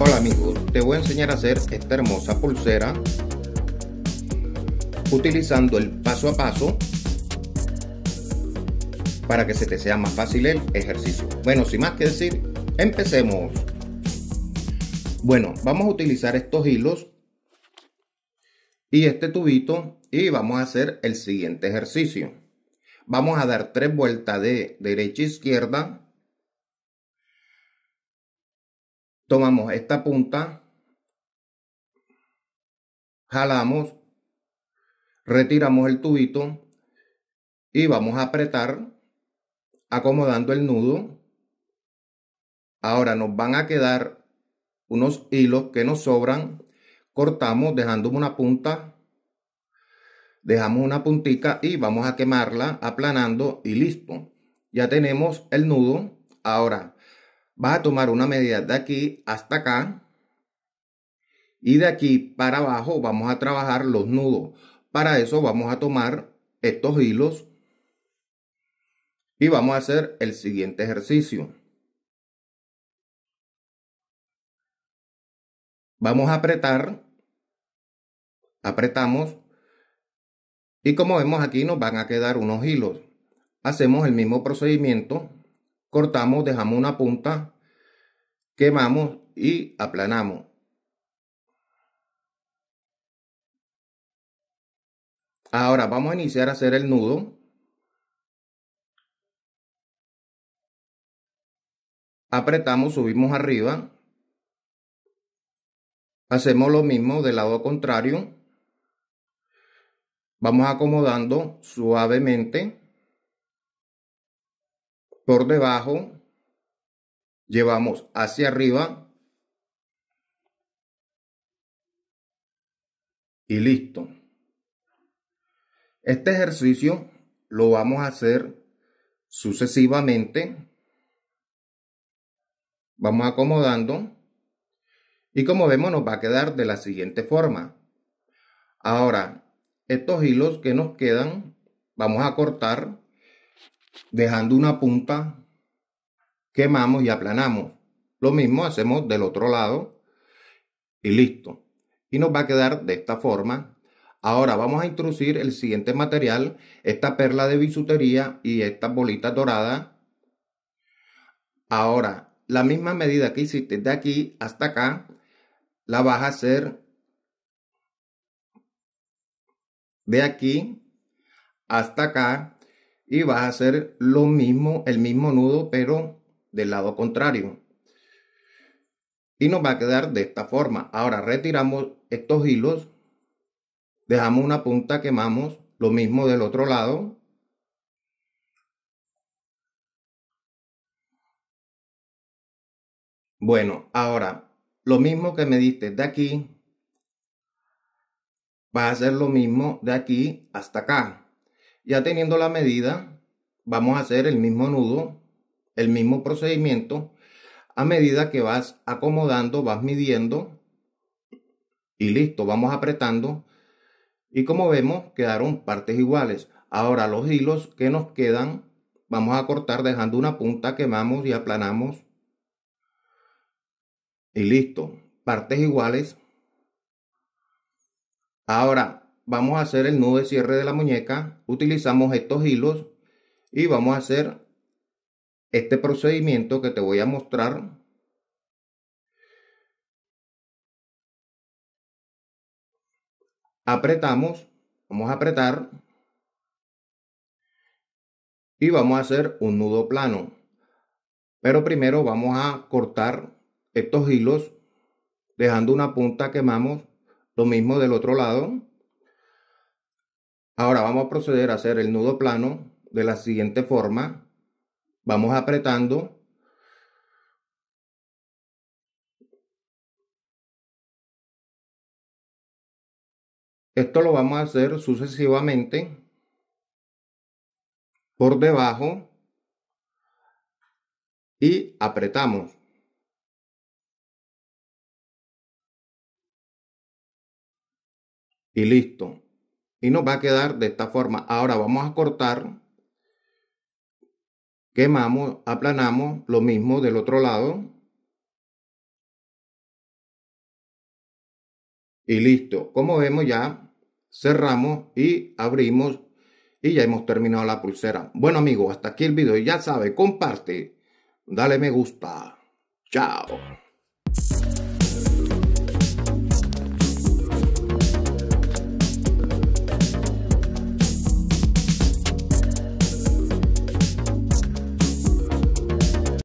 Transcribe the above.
Hola amigos, te voy a enseñar a hacer esta hermosa pulsera utilizando el paso a paso para que se te sea más fácil el ejercicio. Bueno, sin más que decir, empecemos. Bueno, vamos a utilizar estos hilos y este tubito y vamos a hacer el siguiente ejercicio. Vamos a dar tres vueltas de derecha a izquierda tomamos esta punta, jalamos, retiramos el tubito y vamos a apretar acomodando el nudo. Ahora nos van a quedar unos hilos que nos sobran. Cortamos dejando una punta. Dejamos una puntica y vamos a quemarla aplanando y listo. Ya tenemos el nudo. Ahora vas a tomar una medida de aquí hasta acá y de aquí para abajo vamos a trabajar los nudos. Para eso vamos a tomar estos hilos y vamos a hacer el siguiente ejercicio. Vamos a apretar, apretamos y como vemos aquí nos van a quedar unos hilos. Hacemos el mismo procedimiento cortamos, dejamos una punta, quemamos y aplanamos. Ahora vamos a iniciar a hacer el nudo. Apretamos, subimos arriba. Hacemos lo mismo del lado contrario. Vamos acomodando suavemente por debajo, llevamos hacia arriba y listo. Este ejercicio lo vamos a hacer sucesivamente. Vamos acomodando y como vemos nos va a quedar de la siguiente forma. Ahora, estos hilos que nos quedan, vamos a cortar dejando una punta, quemamos y aplanamos. Lo mismo hacemos del otro lado y listo. Y nos va a quedar de esta forma. Ahora vamos a introducir el siguiente material, esta perla de bisutería y esta bolita dorada. Ahora, la misma medida que hiciste de aquí hasta acá, la vas a hacer de aquí hasta acá y vas a hacer lo mismo, el mismo nudo, pero del lado contrario. Y nos va a quedar de esta forma. Ahora retiramos estos hilos, dejamos una punta, quemamos, lo mismo del otro lado. Bueno, ahora lo mismo que me diste de aquí, va a hacer lo mismo de aquí hasta acá. Ya teniendo la medida, vamos a hacer el mismo nudo, el mismo procedimiento. A medida que vas acomodando, vas midiendo y listo, vamos apretando. Y como vemos, quedaron partes iguales. Ahora los hilos que nos quedan, vamos a cortar dejando una punta, quemamos y aplanamos. Y listo, partes iguales. Ahora vamos a hacer el nudo de cierre de la muñeca. Utilizamos estos hilos y vamos a hacer este procedimiento que te voy a mostrar. Apretamos, vamos a apretar y vamos a hacer un nudo plano. Pero primero vamos a cortar estos hilos dejando una punta quemamos lo mismo del otro lado Ahora vamos a proceder a hacer el nudo plano de la siguiente forma. Vamos apretando. Esto lo vamos a hacer sucesivamente por debajo y apretamos. Y listo y nos va a quedar de esta forma. Ahora vamos a cortar, quemamos, aplanamos, lo mismo del otro lado. Y listo. Como vemos ya cerramos y abrimos y ya hemos terminado la pulsera. Bueno amigos, hasta aquí el video. Ya sabe, comparte, dale me gusta. Chao.